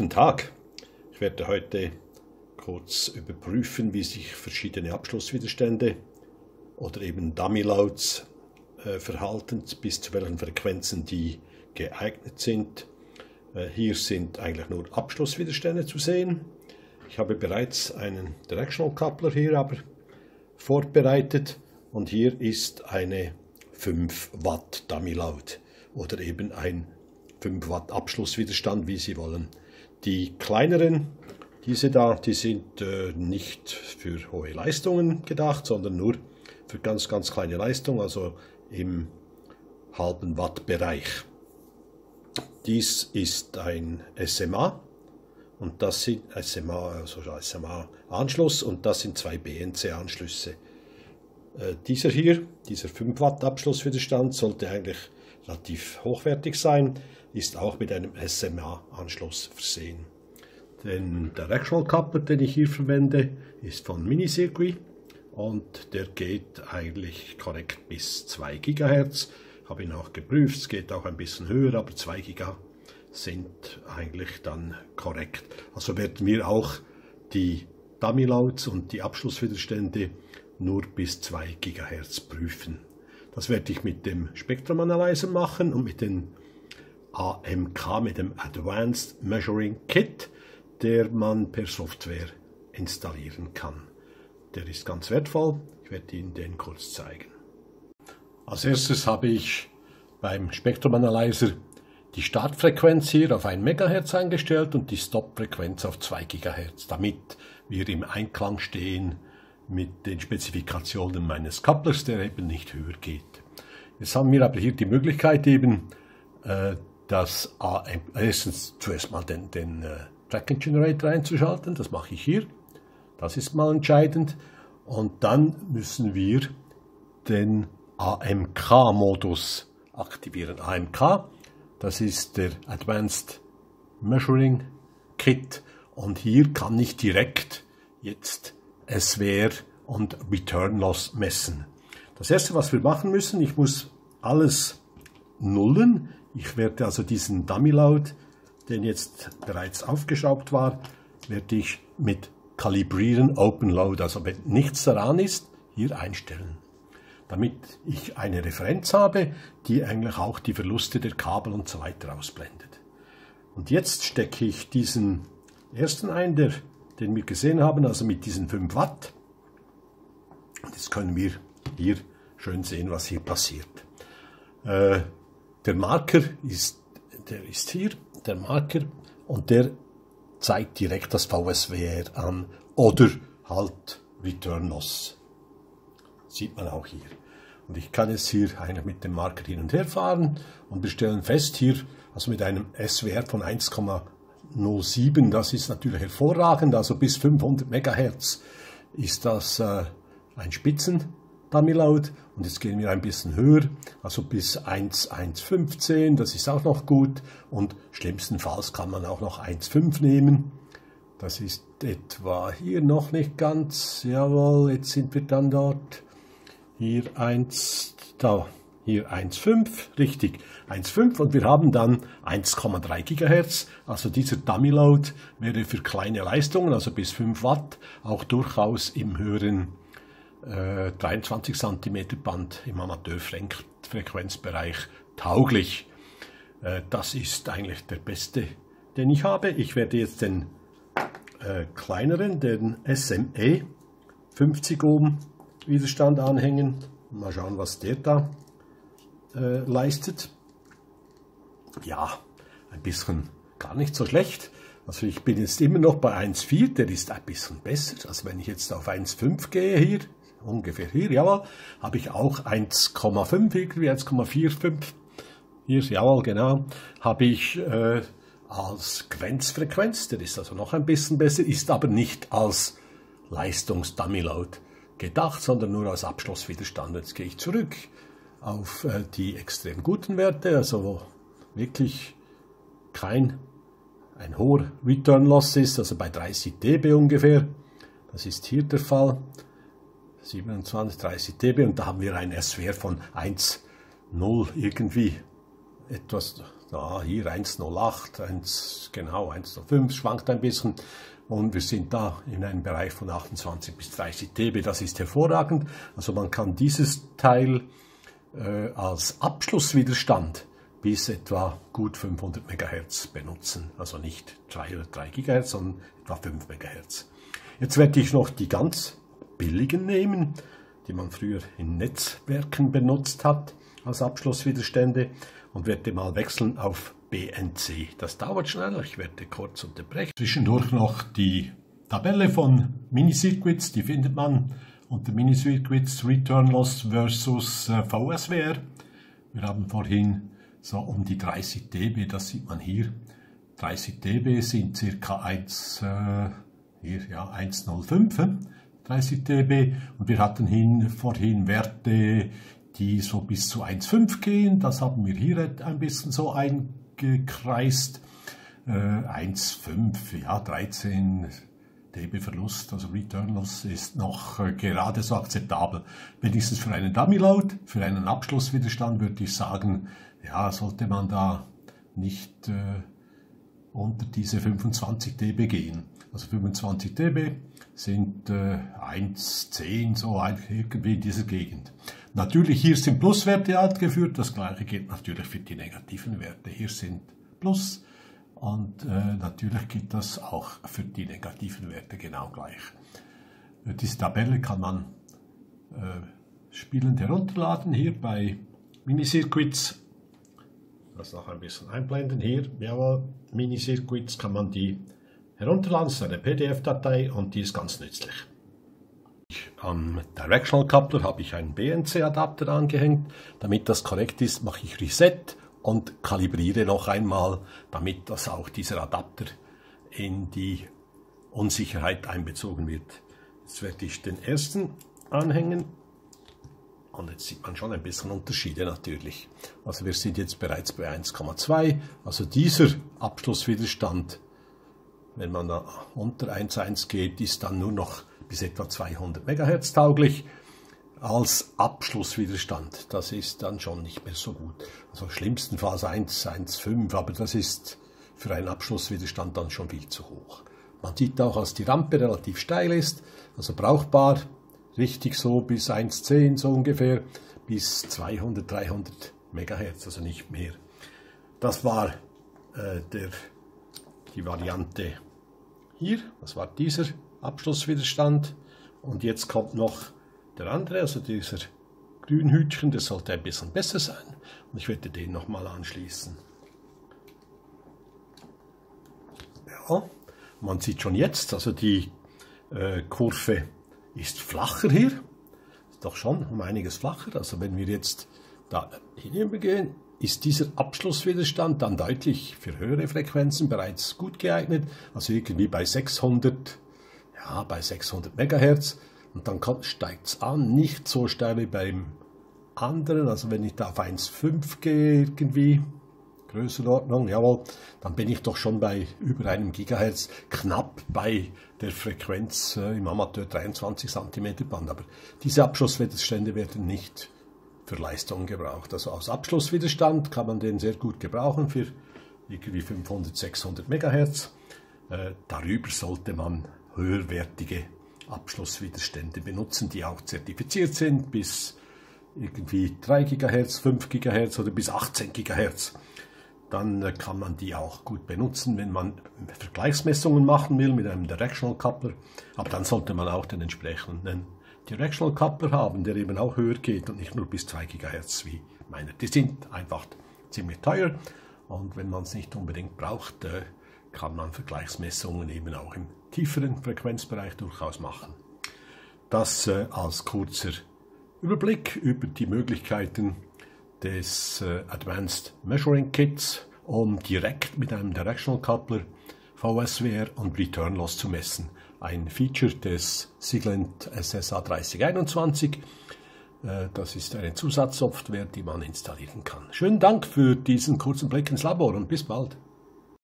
Guten Tag. Ich werde heute kurz überprüfen, wie sich verschiedene Abschlusswiderstände oder eben Dummy Loads äh, verhalten, bis zu welchen Frequenzen die geeignet sind. Äh, hier sind eigentlich nur Abschlusswiderstände zu sehen. Ich habe bereits einen Directional Coupler hier aber vorbereitet und hier ist eine 5 Watt Dummy Load oder eben ein 5 Watt Abschlusswiderstand, wie Sie wollen. Die kleineren, diese da, die sind äh, nicht für hohe Leistungen gedacht, sondern nur für ganz, ganz kleine Leistungen, also im halben Watt Bereich. Dies ist ein SMA und das sind SMA, also SMA Anschluss und das sind zwei BNC Anschlüsse. Äh, dieser hier, dieser 5 Watt Abschlusswiderstand sollte eigentlich relativ hochwertig sein, ist auch mit einem SMA-Anschluss versehen. Den Directional Coupler, den ich hier verwende, ist von Minicircuit und der geht eigentlich korrekt bis 2 GHz. Habe ihn auch geprüft, es geht auch ein bisschen höher, aber 2 GHz sind eigentlich dann korrekt. Also werden wir auch die Dummy Louds und die Abschlusswiderstände nur bis 2 GHz prüfen. Das werde ich mit dem Spectrum Analyzer machen und mit dem AMK, mit dem Advanced Measuring Kit, der man per Software installieren kann. Der ist ganz wertvoll. Ich werde Ihnen den kurz zeigen. Als erstes habe ich beim Spectrum Analyzer die Startfrequenz hier auf 1 MHz eingestellt und die Stopfrequenz auf 2 GHz, damit wir im Einklang stehen mit den Spezifikationen meines Couplers, der eben nicht höher geht. Jetzt haben wir aber hier die Möglichkeit eben, äh, das AM, erstens zuerst mal den, den äh, Tracking Generator einzuschalten, das mache ich hier, das ist mal entscheidend. Und dann müssen wir den AMK-Modus aktivieren. AMK, das ist der Advanced Measuring Kit und hier kann ich direkt jetzt SWR und Return Loss messen. Das erste, was wir machen müssen, ich muss alles nullen. Ich werde also diesen Dummy Load, den jetzt bereits aufgeschraubt war, werde ich mit Kalibrieren Open Load, also wenn nichts daran ist, hier einstellen. Damit ich eine Referenz habe, die eigentlich auch die Verluste der Kabel und so weiter ausblendet. Und jetzt stecke ich diesen ersten ein, der den wir gesehen haben, also mit diesen 5 Watt. Und jetzt können wir hier schön sehen, was hier passiert. Äh, der Marker ist, der ist hier, der Marker, und der zeigt direkt das VSWR an oder halt Return Loss. Sieht man auch hier. Und ich kann jetzt hier eigentlich mit dem Marker hin und her fahren und wir stellen fest hier, also mit einem S-Wert von 1,5 07, das ist natürlich hervorragend, also bis 500 MHz ist das äh, ein Spitzen Dummy-Load und jetzt gehen wir ein bisschen höher, also bis 1,115, das ist auch noch gut. Und schlimmstenfalls kann man auch noch 1,5 nehmen. Das ist etwa hier noch nicht ganz, jawohl, jetzt sind wir dann dort, hier 1, da hier 1,5, richtig, 1,5 und wir haben dann 1,3 GHz. Also dieser Dummy Load wäre für kleine Leistungen, also bis 5 Watt, auch durchaus im höheren äh, 23 cm Band im Amateurfrequenzbereich tauglich. Äh, das ist eigentlich der beste, den ich habe. Ich werde jetzt den äh, kleineren, den SME 50 Ohm Widerstand anhängen. Mal schauen, was der da äh, leistet. Ja, ein bisschen gar nicht so schlecht. Also ich bin jetzt immer noch bei 1,4, der ist ein bisschen besser. Also wenn ich jetzt auf 1,5 gehe hier, ungefähr hier, jawohl, habe ich auch 1,5, irgendwie 1,45. Hier, jawohl, genau, habe ich äh, als Grenzfrequenz, der ist also noch ein bisschen besser, ist aber nicht als Leistungs-Dummy-Load gedacht, sondern nur als Abschlusswiderstand. Jetzt gehe ich zurück auf äh, die extrem guten Werte, also wirklich kein ein hoher Return Loss ist, also bei 30 dB ungefähr. Das ist hier der Fall. 27, 30 dB und da haben wir ein SWR von 1,0 irgendwie etwas na, hier 1,08, 1, genau 1,05, schwankt ein bisschen. Und wir sind da in einem Bereich von 28 bis 30 dB. Das ist hervorragend. Also man kann dieses Teil äh, als Abschlusswiderstand bis etwa gut 500 MHz benutzen. Also nicht 3 oder 3 GHz, sondern etwa 5 MHz. Jetzt werde ich noch die ganz billigen nehmen, die man früher in Netzwerken benutzt hat als Abschlusswiderstände und werde mal wechseln auf BNC. Das dauert schneller, ich werde kurz unterbrechen. Zwischendurch noch die Tabelle von Minicircuits, die findet man unter Minicircuits Return Loss versus äh, VSWR. Wir haben vorhin so um die 30 dB, das sieht man hier. 30 dB sind circa 1, äh, hier, ja, 1,05, 30 dB. Und wir hatten hin, vorhin Werte, die so bis zu 1,5 gehen. Das haben wir hier ein bisschen so eingekreist. Äh, 1,5, ja, 13 dB Verlust, also Return Loss, ist noch äh, gerade so akzeptabel. Wenigstens für einen Dummy Load, für einen Abschlusswiderstand würde ich sagen, ja, sollte man da nicht äh, unter diese 25 dB gehen. Also 25 dB sind äh, 1,10 so irgendwie in dieser Gegend. Natürlich hier sind Pluswerte angeführt, das gleiche gilt natürlich für die negativen Werte. Hier sind Plus und äh, natürlich gilt das auch für die negativen Werte genau gleich. Äh, diese Tabelle kann man äh, spielend herunterladen hier bei Minicircuits das noch ein bisschen einblenden. Hier, jawohl, Mini-Circuits kann man die herunterladen. Das ist eine PDF-Datei und die ist ganz nützlich. Am Directional Coupler habe ich einen BNC-Adapter angehängt. Damit das korrekt ist, mache ich Reset und kalibriere noch einmal, damit das auch dieser Adapter in die Unsicherheit einbezogen wird. Jetzt werde ich den ersten anhängen und jetzt sieht man schon ein bisschen Unterschiede natürlich. Also wir sind jetzt bereits bei 1,2. Also dieser Abschlusswiderstand, wenn man da unter 1,1 geht, ist dann nur noch bis etwa 200 MHz tauglich als Abschlusswiderstand. Das ist dann schon nicht mehr so gut. Also schlimmstenfalls 1, 1,5, aber das ist für einen Abschlusswiderstand dann schon viel zu hoch. Man sieht auch, dass die Rampe relativ steil ist, also brauchbar richtig so bis 1,10 so ungefähr, bis 200, 300 Megahertz, also nicht mehr. Das war äh, der, die Variante hier, das war dieser Abschlusswiderstand. Und jetzt kommt noch der andere, also dieser Grünhütchen, der sollte ein bisschen besser sein. Und ich werde den nochmal anschließen. Ja, man sieht schon jetzt, also die äh, Kurve ist flacher hier. Ist doch schon um einiges flacher. Also wenn wir jetzt da hinübergehen, ist dieser Abschlusswiderstand dann deutlich für höhere Frequenzen bereits gut geeignet. Also irgendwie bei 600, ja, bei 600 Megahertz. Und dann steigt es an, nicht so steil wie beim anderen. Also wenn ich da auf 1,5 gehe irgendwie, Größenordnung, jawohl, dann bin ich doch schon bei über einem Gigahertz, knapp bei der Frequenz äh, im Amateur 23 cm Band. Aber diese Abschlusswiderstände werden nicht für Leistung gebraucht. Also als Abschlusswiderstand kann man den sehr gut gebrauchen für irgendwie 500, 600 MHz. Äh, darüber sollte man höherwertige Abschlusswiderstände benutzen, die auch zertifiziert sind bis irgendwie 3 GHz, 5 GHz oder bis 18 GHz dann äh, kann man die auch gut benutzen, wenn man Vergleichsmessungen machen will mit einem Directional Coupler. Aber dann sollte man auch den entsprechenden Directional Coupler haben, der eben auch höher geht und nicht nur bis 2 GHz wie meiner. Die sind einfach ziemlich teuer und wenn man es nicht unbedingt braucht, äh, kann man Vergleichsmessungen eben auch im tieferen Frequenzbereich durchaus machen. Das äh, als kurzer Überblick über die Möglichkeiten, des äh, Advanced Measuring Kits, um direkt mit einem Directional Coupler VSWR und Return Loss zu messen. Ein Feature des Siglent SSA 3021. Äh, das ist eine Zusatzsoftware, die man installieren kann. Schönen Dank für diesen kurzen Blick ins Labor und bis bald.